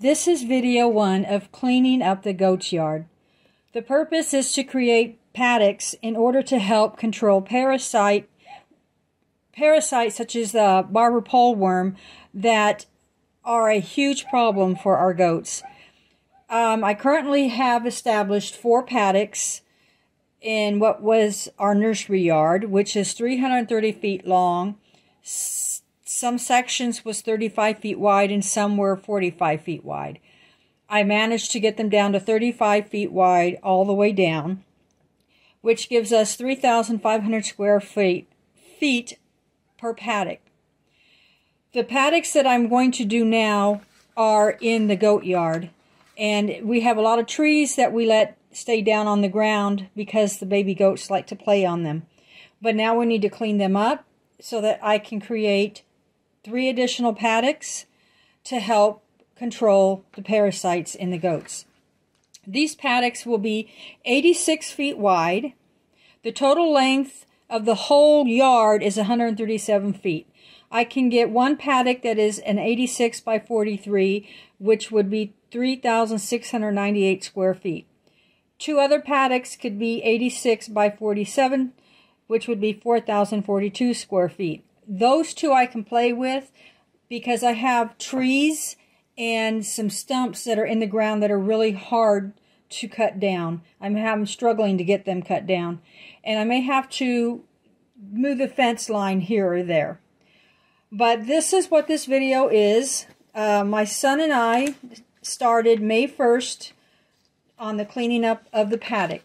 This is video one of cleaning up the goat's yard. The purpose is to create paddocks in order to help control parasite parasites such as the barber pole worm that are a huge problem for our goats. Um, I currently have established four paddocks in what was our nursery yard, which is 330 feet long. Some sections was 35 feet wide and some were 45 feet wide. I managed to get them down to 35 feet wide all the way down, which gives us 3,500 square feet, feet per paddock. The paddocks that I'm going to do now are in the goat yard. And we have a lot of trees that we let stay down on the ground because the baby goats like to play on them. But now we need to clean them up so that I can create three additional paddocks to help control the parasites in the goats. These paddocks will be 86 feet wide. The total length of the whole yard is 137 feet. I can get one paddock that is an 86 by 43, which would be 3,698 square feet. Two other paddocks could be 86 by 47, which would be 4,042 square feet. Those two I can play with because I have trees and some stumps that are in the ground that are really hard to cut down. I'm having struggling to get them cut down. And I may have to move the fence line here or there. But this is what this video is. Uh, my son and I started May 1st on the cleaning up of the paddock.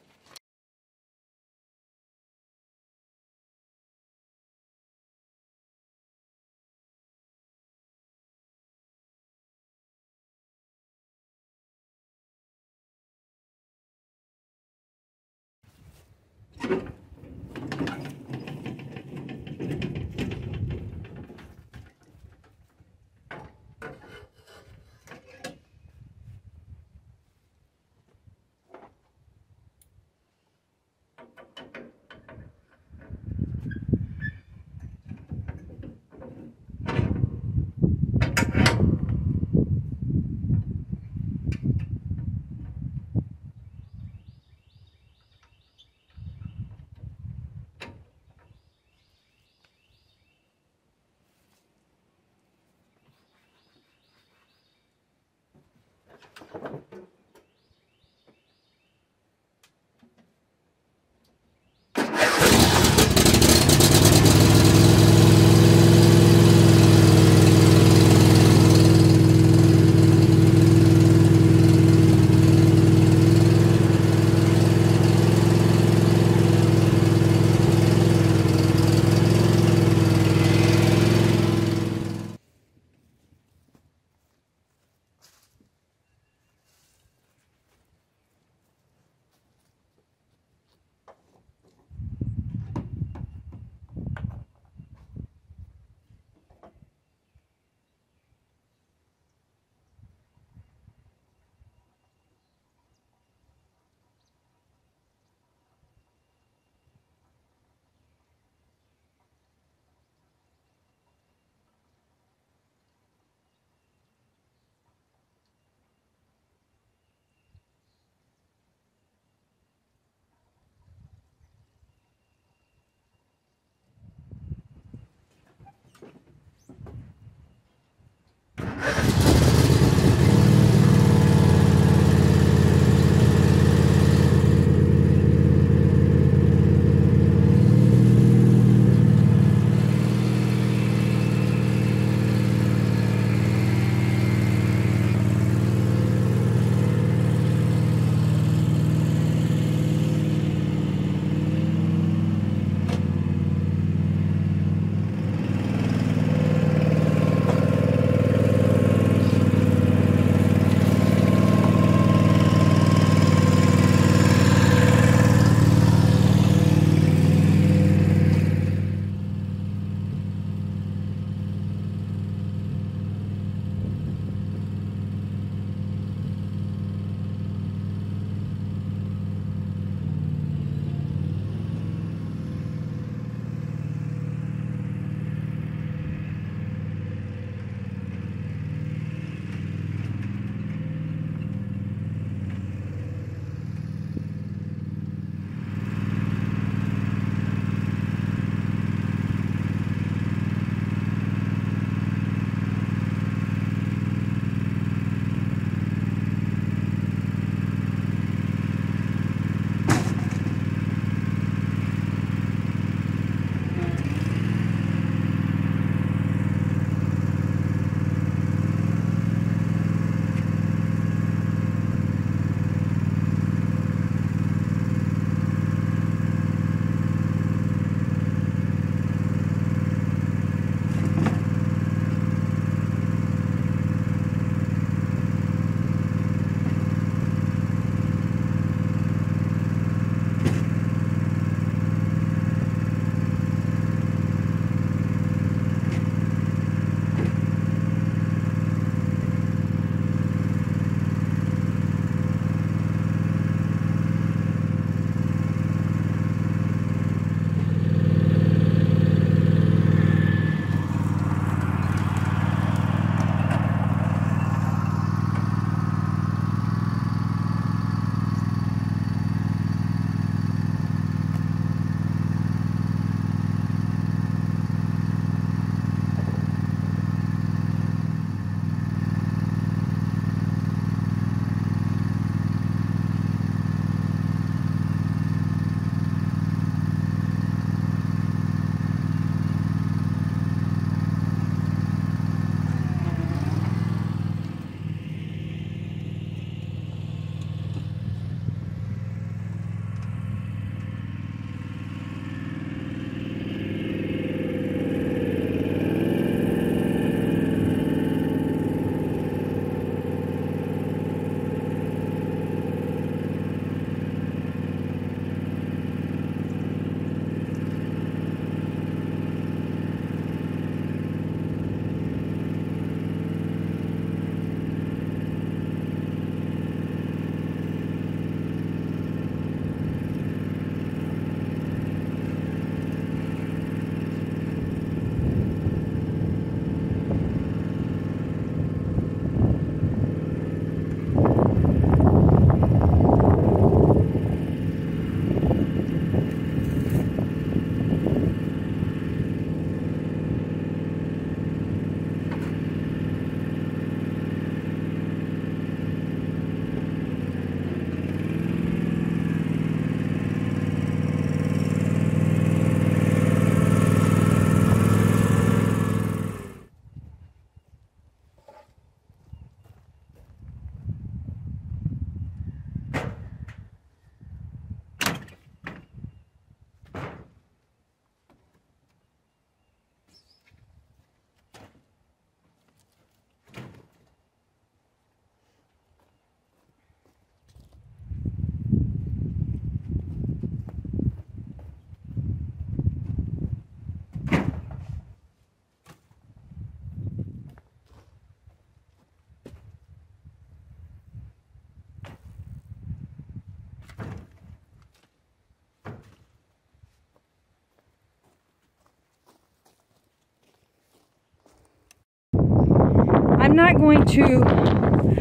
I'm not going to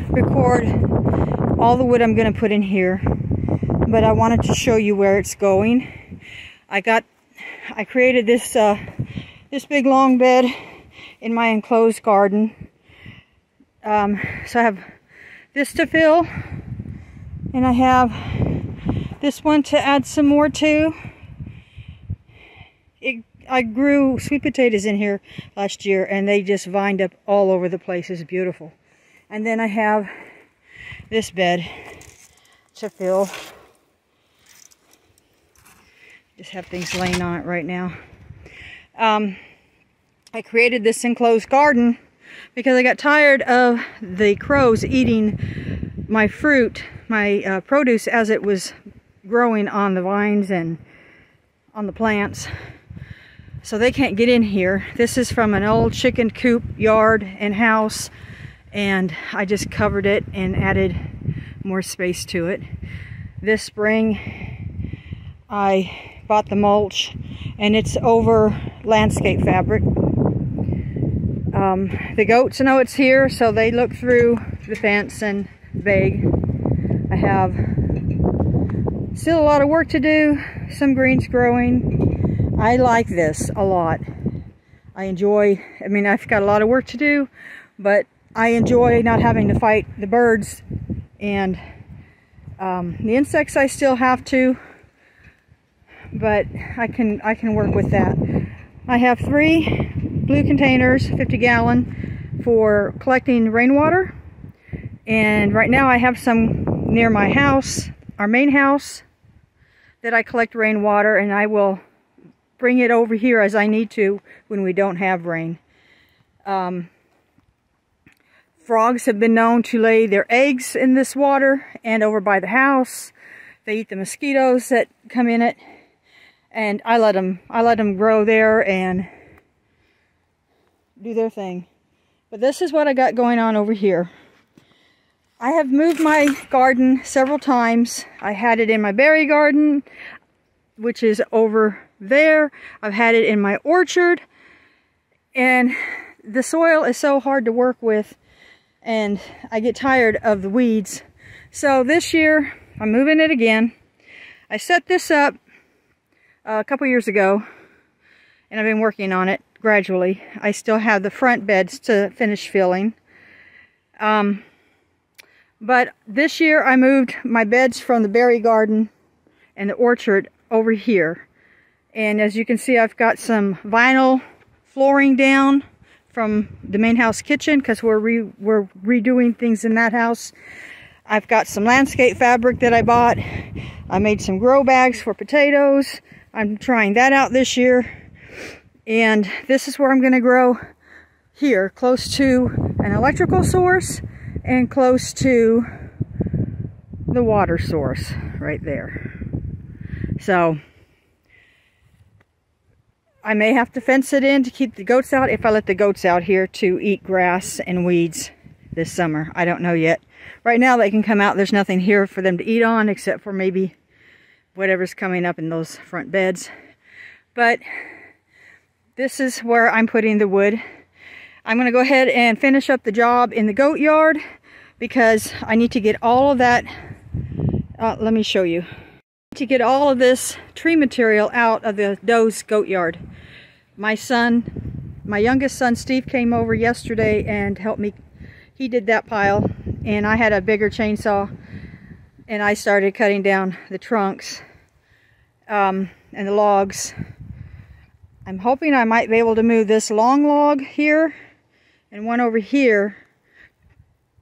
record all the wood I'm going to put in here, but I wanted to show you where it's going. I got, I created this, uh, this big long bed in my enclosed garden. Um, so I have this to fill, and I have this one to add some more to. It, I grew sweet potatoes in here last year, and they just vined up all over the place. It's beautiful. And then I have this bed to fill. Just have things laying on it right now. Um, I created this enclosed garden because I got tired of the crows eating my fruit, my uh, produce as it was growing on the vines and on the plants. So they can't get in here. This is from an old chicken coop yard and house and I just covered it and added more space to it. This spring I bought the mulch and it's over landscape fabric. Um, the goats know it's here, so they look through the fence and beg. I have still a lot of work to do, some greens growing. I like this a lot. I enjoy, I mean, I've got a lot of work to do, but I enjoy not having to fight the birds and um, the insects I still have to, but I can I can work with that. I have three blue containers, 50 gallon, for collecting rainwater. And right now I have some near my house, our main house, that I collect rainwater and I will bring it over here as I need to when we don't have rain. Um, frogs have been known to lay their eggs in this water and over by the house. They eat the mosquitoes that come in it. And I let them, I let them grow there and do their thing. But this is what I got going on over here. I have moved my garden several times. I had it in my berry garden, which is over there. I've had it in my orchard. And the soil is so hard to work with. And I get tired of the weeds. So this year, I'm moving it again. I set this up uh, a couple years ago. And I've been working on it gradually. I still have the front beds to finish filling. Um, but this year I moved my beds from the berry garden and the orchard over here. And as you can see, I've got some vinyl flooring down from the main house kitchen because we're, re we're redoing things in that house. I've got some landscape fabric that I bought. I made some grow bags for potatoes. I'm trying that out this year. And this is where I'm going to grow here, close to an electrical source and close to the water source right there. So, I may have to fence it in to keep the goats out if I let the goats out here to eat grass and weeds this summer. I don't know yet. Right now they can come out. There's nothing here for them to eat on except for maybe whatever's coming up in those front beds. But this is where I'm putting the wood. I'm going to go ahead and finish up the job in the goat yard because I need to get all of that. Uh, let me show you. To get all of this tree material out of the doe's goat yard. My son, my youngest son Steve came over yesterday and helped me. He did that pile and I had a bigger chainsaw and I started cutting down the trunks um, and the logs I'm hoping I might be able to move this long log here and one over here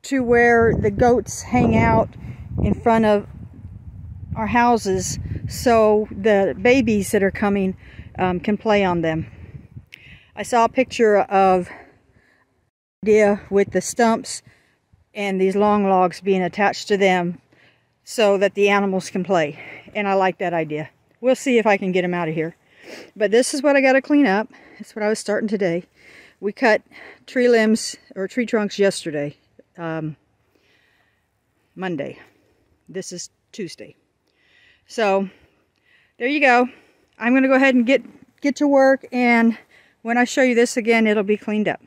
to where the goats hang out in front of our houses so the babies that are coming um, can play on them. I saw a picture of idea with the stumps and these long logs being attached to them so that the animals can play. And I like that idea. We'll see if I can get them out of here. But this is what I got to clean up. That's what I was starting today. We cut tree limbs or tree trunks yesterday, um, Monday. This is Tuesday. So there you go. I'm going to go ahead and get, get to work and when I show you this again, it'll be cleaned up.